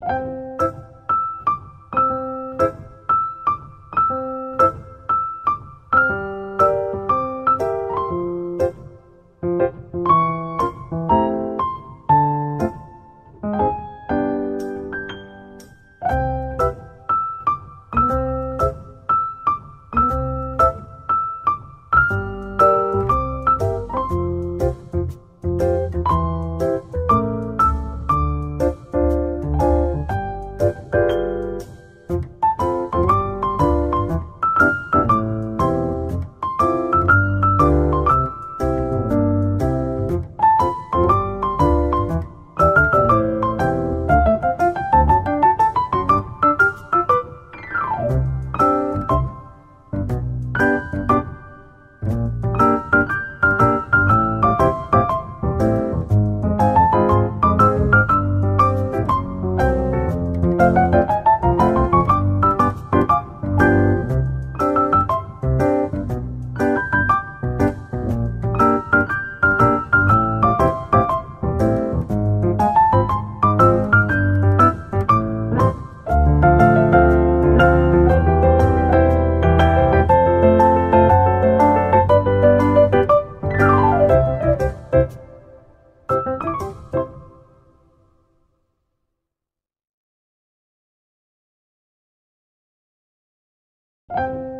you you